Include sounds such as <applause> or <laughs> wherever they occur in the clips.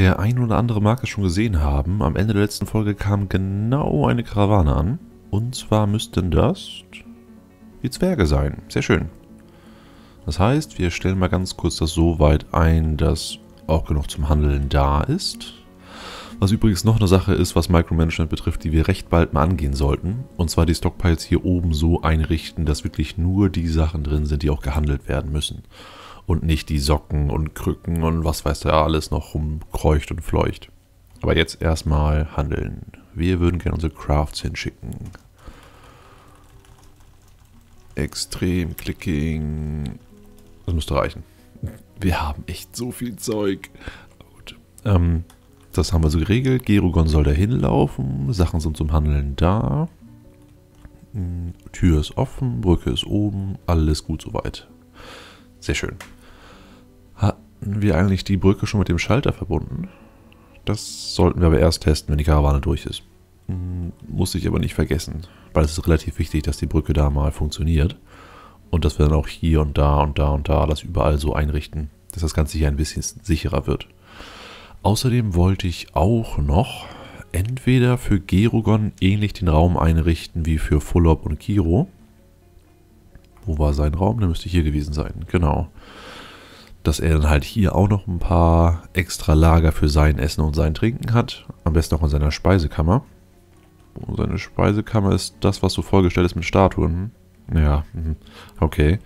Der ein oder andere es schon gesehen haben. Am Ende der letzten Folge kam genau eine Karawane an. Und zwar müssten das die Zwerge sein. Sehr schön. Das heißt, wir stellen mal ganz kurz das so weit ein, dass auch genug zum Handeln da ist. Was übrigens noch eine Sache ist, was Micromanagement betrifft, die wir recht bald mal angehen sollten. Und zwar die Stockpiles hier oben so einrichten, dass wirklich nur die Sachen drin sind, die auch gehandelt werden müssen. Und nicht die Socken und Krücken und was weiß der alles noch rumkreucht und fleucht. Aber jetzt erstmal handeln. Wir würden gerne unsere Crafts hinschicken. Extrem Clicking. Das müsste reichen. Wir haben echt so viel Zeug. Gut. Ähm, das haben wir so geregelt. Gerugon soll da hinlaufen. Sachen sind zum Handeln da. Hm, Tür ist offen, Brücke ist oben. Alles gut soweit. Sehr schön. Wir eigentlich die Brücke schon mit dem Schalter verbunden? Das sollten wir aber erst testen, wenn die Karawane durch ist. Hm, muss ich aber nicht vergessen, weil es ist relativ wichtig, dass die Brücke da mal funktioniert. Und dass wir dann auch hier und da und da und da das überall so einrichten, dass das Ganze hier ein bisschen sicherer wird. Außerdem wollte ich auch noch entweder für Gerugon ähnlich den Raum einrichten wie für Fullop und Kiro. Wo war sein Raum? Der müsste hier gewesen sein. Genau. Dass er dann halt hier auch noch ein paar extra Lager für sein Essen und sein Trinken hat. Am besten auch in seiner Speisekammer. Und seine Speisekammer ist das, was so vorgestellt ist mit Statuen. Ja, mhm. okay.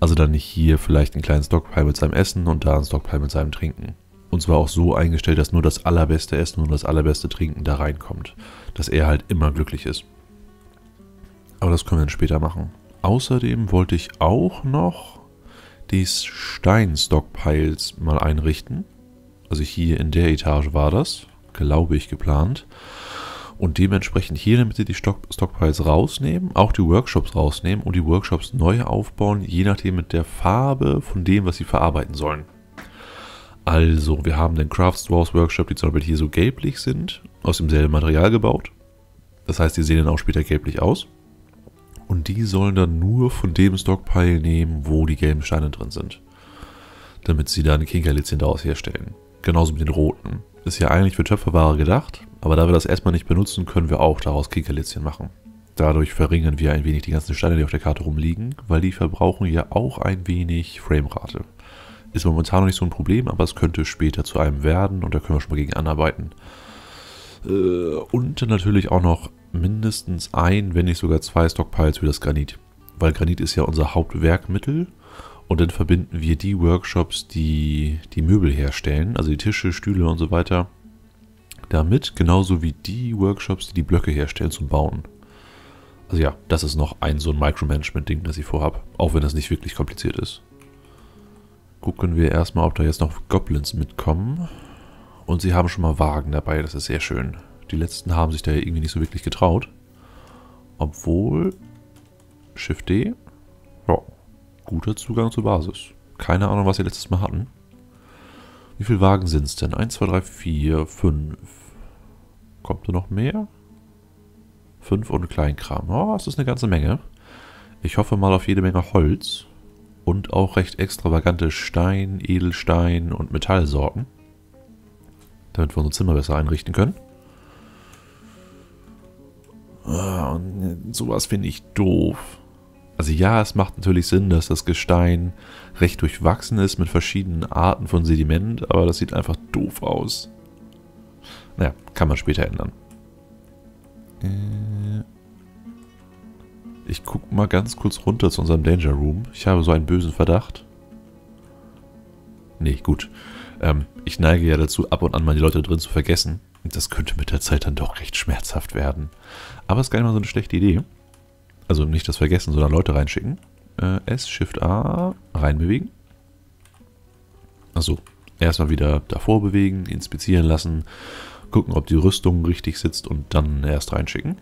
Also dann nicht hier vielleicht einen kleinen Stockpile mit seinem Essen und da ein Stockpile mit seinem Trinken. Und zwar auch so eingestellt, dass nur das allerbeste Essen und das allerbeste Trinken da reinkommt. Dass er halt immer glücklich ist. Aber das können wir dann später machen. Außerdem wollte ich auch noch die Stein-Stockpiles mal einrichten. Also hier in der Etage war das, glaube ich, geplant und dementsprechend hier in der Mitte die Stock Stockpiles rausnehmen, auch die Workshops rausnehmen und die Workshops neu aufbauen, je nachdem mit der Farbe von dem, was sie verarbeiten sollen. Also, wir haben den Crafts Wars Workshop, die zum Beispiel hier so gelblich sind, aus demselben Material gebaut. Das heißt, die sehen dann auch später gelblich aus. Und die sollen dann nur von dem Stockpile nehmen, wo die gelben Steine drin sind. Damit sie dann Kinkerlitzchen daraus herstellen. Genauso mit den roten. Ist ja eigentlich für Töpferware gedacht, aber da wir das erstmal nicht benutzen, können wir auch daraus Kickerlitzchen machen. Dadurch verringern wir ein wenig die ganzen Steine, die auf der Karte rumliegen, weil die verbrauchen ja auch ein wenig Framerate. Ist momentan noch nicht so ein Problem, aber es könnte später zu einem werden und da können wir schon mal gegen anarbeiten. Äh, und natürlich auch noch mindestens ein, wenn nicht sogar zwei Stockpiles für das Granit. Weil Granit ist ja unser Hauptwerkmittel und dann verbinden wir die Workshops, die die Möbel herstellen, also die Tische, Stühle und so weiter, damit, genauso wie die Workshops, die die Blöcke herstellen zum Bauen. Also ja, das ist noch ein so ein Micromanagement-Ding, das ich vorhabe, auch wenn das nicht wirklich kompliziert ist. Gucken wir erstmal, ob da jetzt noch Goblins mitkommen. Und sie haben schon mal Wagen dabei, das ist sehr schön. Die letzten haben sich da irgendwie nicht so wirklich getraut. Obwohl, Shift D, ja, guter Zugang zur Basis. Keine Ahnung, was sie letztes Mal hatten. Wie viele Wagen sind es denn? 1, 2, 3, 4, 5. Kommt da noch mehr? 5 und Kleinkram. Oh, das ist eine ganze Menge. Ich hoffe mal auf jede Menge Holz. Und auch recht extravagante Stein, Edelstein und Metallsorten. Damit wir unser Zimmer besser einrichten können. Ah, und sowas finde ich doof. Also ja, es macht natürlich Sinn, dass das Gestein recht durchwachsen ist mit verschiedenen Arten von Sediment, aber das sieht einfach doof aus. Naja, kann man später ändern. Äh, ich gucke mal ganz kurz runter zu unserem Danger Room. Ich habe so einen bösen Verdacht. Nee, gut. Ähm, ich neige ja dazu, ab und an mal die Leute drin zu vergessen. Und das könnte mit der Zeit dann doch recht schmerzhaft werden. Aber es ist gar nicht mal so eine schlechte Idee. Also nicht das vergessen, sondern Leute reinschicken. Äh, S, Shift A, reinbewegen. Also erstmal wieder davor bewegen, inspizieren lassen, gucken, ob die Rüstung richtig sitzt und dann erst reinschicken.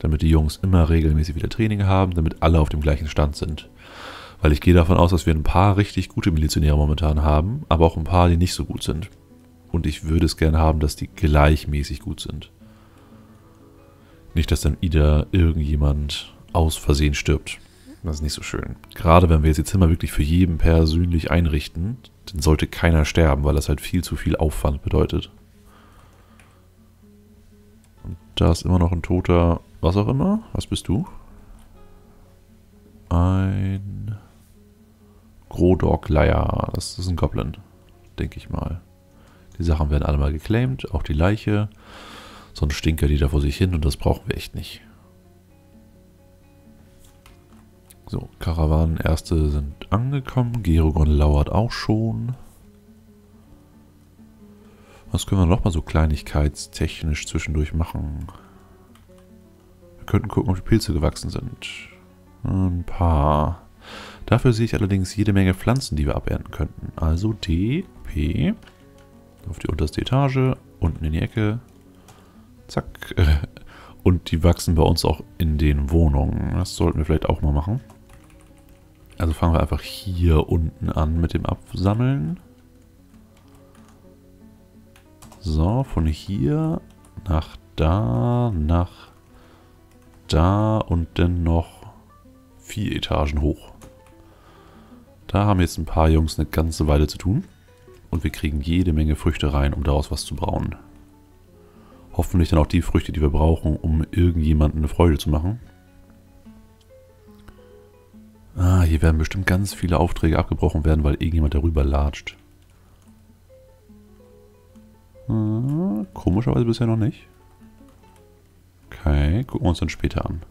Damit die Jungs immer regelmäßig wieder Training haben, damit alle auf dem gleichen Stand sind. Weil ich gehe davon aus, dass wir ein paar richtig gute Milizionäre momentan haben, aber auch ein paar, die nicht so gut sind. Und ich würde es gerne haben, dass die gleichmäßig gut sind. Nicht, dass dann wieder irgendjemand aus Versehen stirbt. Das ist nicht so schön. Gerade wenn wir jetzt die Zimmer wirklich für jeden persönlich einrichten, dann sollte keiner sterben, weil das halt viel zu viel Aufwand bedeutet. Und da ist immer noch ein toter, was auch immer. Was bist du? Ein Grodog Leier. Das ist ein Goblin, denke ich mal. Die Sachen werden alle mal geclaimed, auch die Leiche. Sonst stinker die da vor sich hin und das brauchen wir echt nicht. So, Karawanen erste sind angekommen. Gerogon lauert auch schon. Was können wir noch mal so kleinigkeitstechnisch zwischendurch machen? Wir könnten gucken, ob die Pilze gewachsen sind. Ein paar. Dafür sehe ich allerdings jede Menge Pflanzen, die wir abernten könnten. Also D, P, auf die unterste Etage, unten in die Ecke. Zack. <laughs> Und die wachsen bei uns auch in den Wohnungen. Das sollten wir vielleicht auch mal machen. Also fangen wir einfach hier unten an mit dem Absammeln. So, von hier nach da, nach da und dann noch vier Etagen hoch. Da haben jetzt ein paar Jungs eine ganze Weile zu tun. Und wir kriegen jede Menge Früchte rein, um daraus was zu brauen. Hoffentlich dann auch die Früchte, die wir brauchen, um irgendjemandem eine Freude zu machen. Ah, hier werden bestimmt ganz viele Aufträge abgebrochen werden, weil irgendjemand darüber latscht. Ah, komischerweise bisher noch nicht. Okay, gucken wir uns dann später an.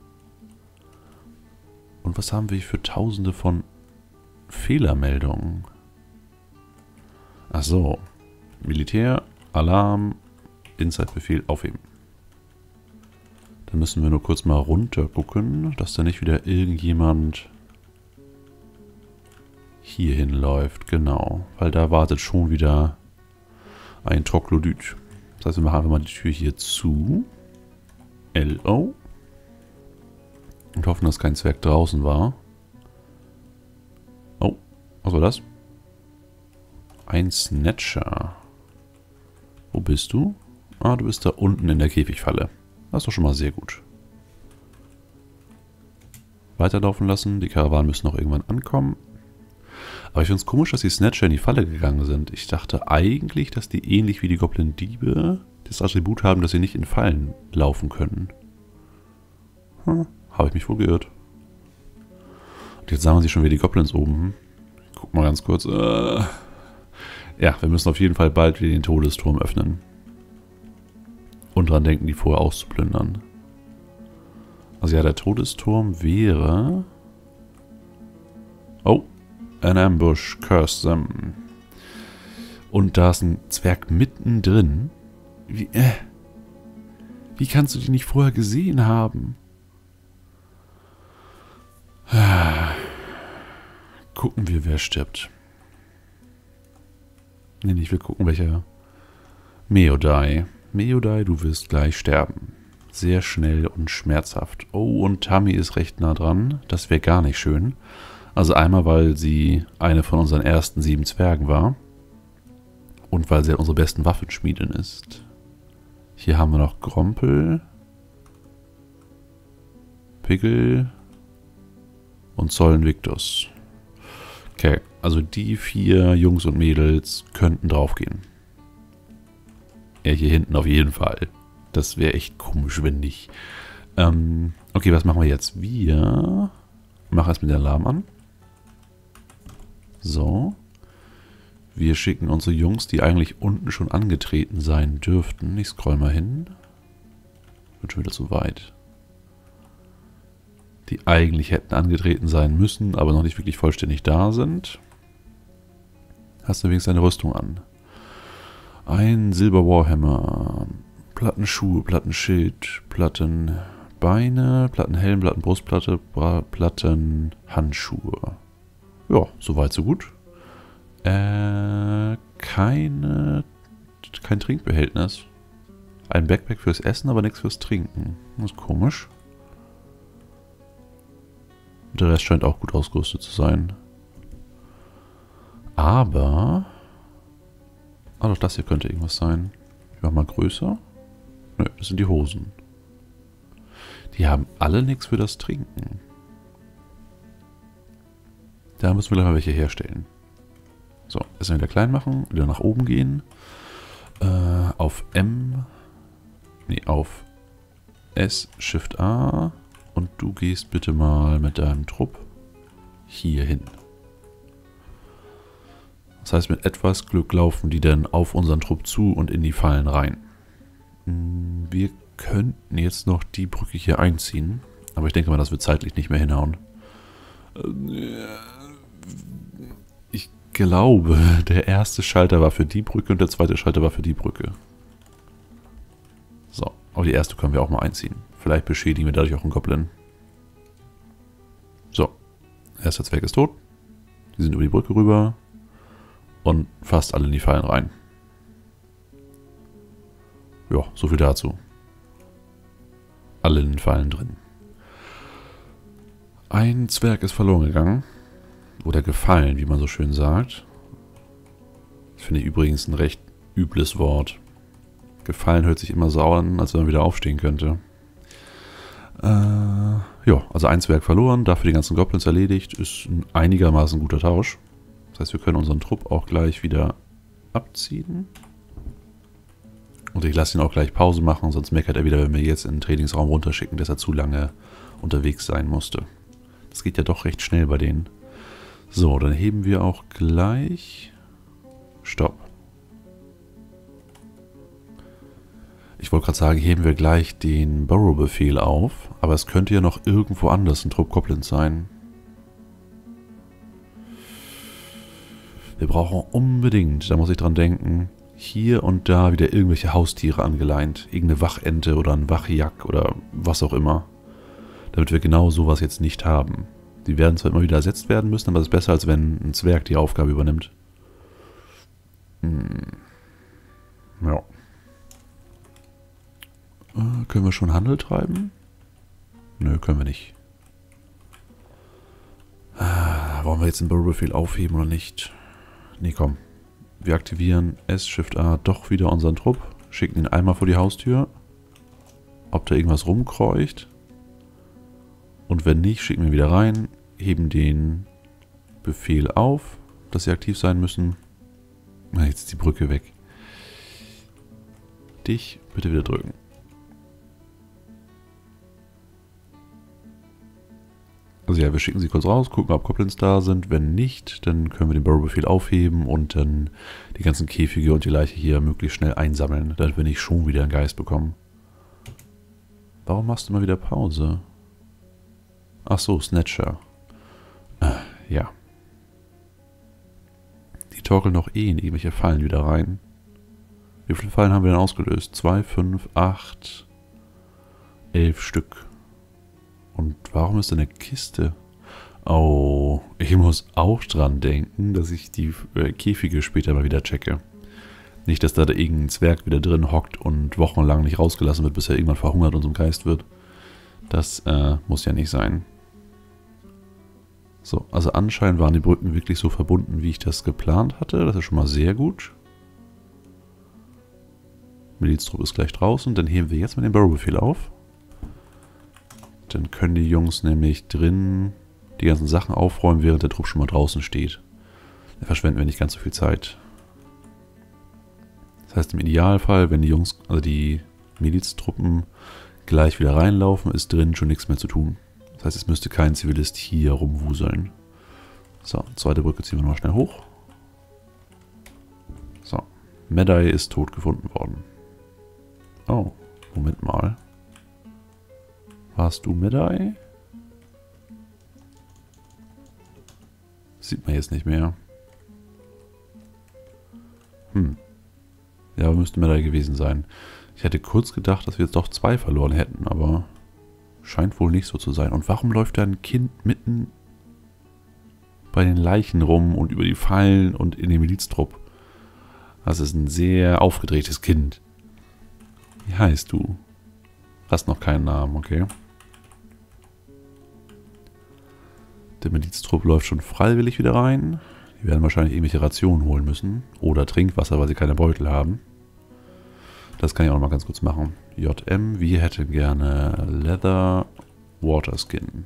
Und was haben wir für tausende von Fehlermeldungen? Ach so. Militär, Alarm, Inside-Befehl aufheben. Dann müssen wir nur kurz mal runter gucken, dass da nicht wieder irgendjemand hier hinläuft, genau. Weil da wartet schon wieder ein Troglodyt. Das heißt, wir machen einfach mal die Tür hier zu. LO. Und hoffen, dass kein Zwerg draußen war. Oh, was war das? Ein Snatcher. Wo bist du? Ah, du bist da unten in der Käfigfalle. Das ist doch schon mal sehr gut. Weiterlaufen lassen. Die Karawanen müssen noch irgendwann ankommen. Aber ich finde es komisch, dass die Snatcher in die Falle gegangen sind. Ich dachte eigentlich, dass die ähnlich wie die Goblin-Diebe das Attribut haben, dass sie nicht in Fallen laufen können. Hm, habe ich mich wohl geirrt. Und jetzt sagen sie schon wieder die Goblins oben. Ich guck mal ganz kurz. Äh ja, wir müssen auf jeden Fall bald wieder den Todesturm öffnen. Und dran denken, die vorher auszuplündern. Also ja, der Todesturm wäre... Oh, An ambush curse them. Und da ist ein Zwerg mittendrin. Wie, äh, wie kannst du die nicht vorher gesehen haben? Gucken wir, wer stirbt. Nee, ich will gucken, welcher. Meodai. Meodai, du wirst gleich sterben. Sehr schnell und schmerzhaft. Oh, und Tammy ist recht nah dran. Das wäre gar nicht schön. Also einmal, weil sie eine von unseren ersten sieben Zwergen war. Und weil sie halt unsere besten Waffenschmiedin ist. Hier haben wir noch Grompel. Pickel. Und Sollen Victus. Okay, also die vier Jungs und Mädels könnten draufgehen. Er hier hinten auf jeden Fall. Das wäre echt komisch, wenn nicht. Ähm, okay, was machen wir jetzt? Wir machen erst mit dem Alarm an. So. Wir schicken unsere Jungs, die eigentlich unten schon angetreten sein dürften. Ich scroll mal hin. Wird schon wieder zu weit. Die eigentlich hätten angetreten sein müssen, aber noch nicht wirklich vollständig da sind. Hast du wenigstens eine Rüstung an. Ein Silber Warhammer. Plattenschuhe, Plattenschild, Plattenbeine, Plattenhelm, Plattenbrustplatte, Plattenhandschuhe. Ja, soweit so gut. Äh, keine, kein Trinkbehältnis. Ein Backpack fürs Essen, aber nichts fürs Trinken. Das ist komisch. Der Rest scheint auch gut ausgerüstet zu sein. Aber... Ah, doch das hier könnte irgendwas sein. Ich mach mal größer. Nö, das sind die Hosen. Die haben alle nichts für das Trinken. Da müssen wir gleich mal welche herstellen. So, erstmal wieder klein machen, wieder nach oben gehen. Äh, auf M. Nee, auf S, Shift A. Und du gehst bitte mal mit deinem Trupp hier hin. Das heißt, mit etwas Glück laufen die dann auf unseren Trupp zu und in die Fallen rein. Hm, wir könnten jetzt noch die Brücke hier einziehen. Aber ich denke mal, das wird zeitlich nicht mehr hinhauen. Ich glaube, der erste Schalter war für die Brücke und der zweite Schalter war für die Brücke. So, aber die erste können wir auch mal einziehen. Vielleicht beschädigen wir dadurch auch einen Goblin. So, erster Zwerg ist tot. Die sind über die Brücke rüber und fast alle in die Fallen rein. Ja, so viel dazu. Alle in den Fallen drin. Ein Zwerg ist verloren gegangen. Oder gefallen, wie man so schön sagt. Das finde ich übrigens ein recht übles Wort. Gefallen hört sich immer so an, als wenn man wieder aufstehen könnte. Äh, ja, also ein Zwerg verloren, dafür die ganzen Goblins erledigt. Ist ein einigermaßen guter Tausch. Das heißt, wir können unseren Trupp auch gleich wieder abziehen. Und ich lasse ihn auch gleich Pause machen, sonst meckert er wieder, wenn wir jetzt in den Trainingsraum runterschicken, dass er zu lange unterwegs sein musste. Das geht ja doch recht schnell bei denen. So, dann heben wir auch gleich... Stopp. Ich wollte gerade sagen, heben wir gleich den Burrow-Befehl auf, aber es könnte ja noch irgendwo anders ein Trupp Goblins sein. Wir brauchen unbedingt, da muss ich dran denken, hier und da wieder irgendwelche Haustiere angeleint. Irgendeine Wachente oder ein Wachjack oder was auch immer. Damit wir genau sowas jetzt nicht haben. Die werden zwar immer wieder ersetzt werden müssen, aber es ist besser, als wenn ein Zwerg die Aufgabe übernimmt. Hm. Ja. Äh, können wir schon Handel treiben? Nö, können wir nicht. Äh, wollen wir jetzt den Bürobefehl aufheben oder nicht? Nee, komm. Wir aktivieren S-Shift-A doch wieder unseren Trupp, schicken ihn einmal vor die Haustür. Ob da irgendwas rumkreucht. Und wenn nicht, schicken wir wieder rein, heben den Befehl auf, dass sie aktiv sein müssen. Jetzt ist die Brücke weg. Dich bitte wieder drücken. Also ja, wir schicken sie kurz raus, gucken, ob Goblins da sind. Wenn nicht, dann können wir den Burrow-Befehl aufheben und dann die ganzen Käfige und die Leiche hier möglichst schnell einsammeln, damit wir nicht schon wieder einen Geist bekommen. Warum machst du mal wieder Pause? Ach so, Snatcher. Äh, ja. Die torkeln noch eh in irgendwelche Fallen wieder rein. Wie viele Fallen haben wir denn ausgelöst? 2, 5, 8, 11 Stück. Und warum ist da eine Kiste? Oh, ich muss auch dran denken, dass ich die äh, Käfige später mal wieder checke. Nicht, dass da, irgendein Zwerg wieder drin hockt und wochenlang nicht rausgelassen wird, bis er irgendwann verhungert und zum Geist wird. Das äh, muss ja nicht sein. So, also anscheinend waren die Brücken wirklich so verbunden, wie ich das geplant hatte. Das ist schon mal sehr gut. Miliztrupp ist gleich draußen. Dann heben wir jetzt mit dem Burrow-Befehl auf. Dann können die Jungs nämlich drin die ganzen Sachen aufräumen, während der Trupp schon mal draußen steht. Da verschwenden wir nicht ganz so viel Zeit. Das heißt, im Idealfall, wenn die Jungs, also die Miliztruppen gleich wieder reinlaufen, ist drin schon nichts mehr zu tun. Das heißt, es müsste kein Zivilist hier rumwuseln. So, zweite Brücke ziehen wir nochmal schnell hoch. So, Medai ist tot gefunden worden. Oh, Moment mal. Warst du Medai? Sieht man jetzt nicht mehr. Hm. Ja, müsste Medai gewesen sein. Ich hätte kurz gedacht, dass wir jetzt doch zwei verloren hätten, aber scheint wohl nicht so zu sein. Und warum läuft da ein Kind mitten bei den Leichen rum und über die Fallen und in den Miliztrupp? Das ist ein sehr aufgedrehtes Kind. Wie heißt du? Hast noch keinen Namen, okay. Der Miliztrupp läuft schon freiwillig wieder rein. Die werden wahrscheinlich irgendwelche Rationen holen müssen. Oder Trinkwasser, weil sie keine Beutel haben. Das kann ich auch noch mal ganz kurz machen. JM, wir hätten gerne Leather Water Skin.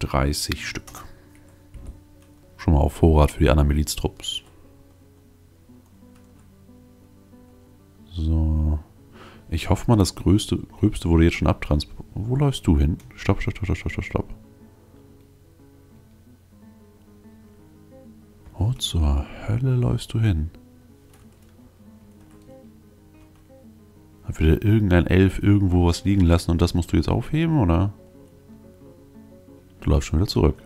30 Stück. Schon mal auf Vorrat für die anderen Miliztrupps. So. Ich hoffe mal, das Größte, Gröbste wurde jetzt schon abtransportiert. Wo läufst du hin? Stopp, stopp, stopp, stopp, stopp, stopp. Hölle läufst du hin? Hat wieder irgendein Elf irgendwo was liegen lassen und das musst du jetzt aufheben, oder? Du läufst schon wieder zurück.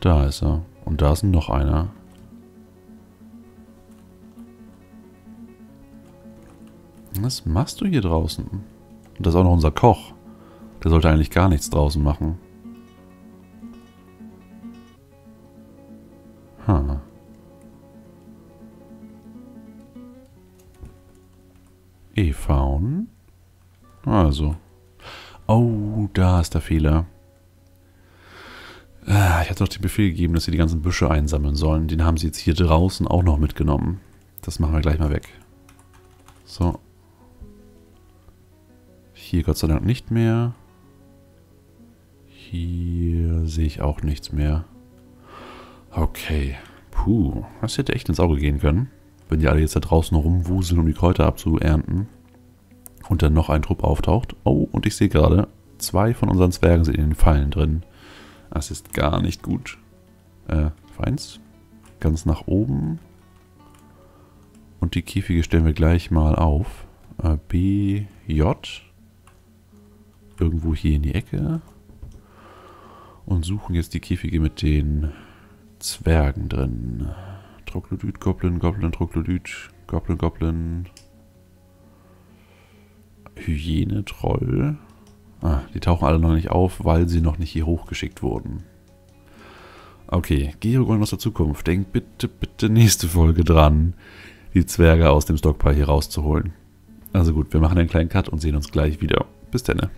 Da ist er. Und da ist noch einer. Was machst du hier draußen? Und das ist auch noch unser Koch. Der sollte eigentlich gar nichts draußen machen. Oh, da ist der Fehler. Ah, ich hatte doch den Befehl gegeben, dass sie die ganzen Büsche einsammeln sollen. Den haben sie jetzt hier draußen auch noch mitgenommen. Das machen wir gleich mal weg. So. Hier Gott sei Dank nicht mehr. Hier sehe ich auch nichts mehr. Okay. Puh, das hätte echt ins Auge gehen können. Wenn die alle jetzt da draußen rumwuseln, um die Kräuter abzuernten. Und dann noch ein Trupp auftaucht. Oh, und ich sehe gerade, zwei von unseren Zwergen sind in den Fallen drin. Das ist gar nicht gut. Äh, feins. Ganz nach oben. Und die Käfige stellen wir gleich mal auf. Äh, B, J. Irgendwo hier in die Ecke. Und suchen jetzt die Käfige mit den Zwergen drin. Troglodyt, Goblin, Goblin, Troglodyt, Goblin, Goblin. Hyäne, Troll. Ah, die tauchen alle noch nicht auf, weil sie noch nicht hier hochgeschickt wurden. Okay, Geogon aus der Zukunft. Denk bitte, bitte nächste Folge dran, die Zwerge aus dem Stockpile hier rauszuholen. Also gut, wir machen einen kleinen Cut und sehen uns gleich wieder. Bis dann.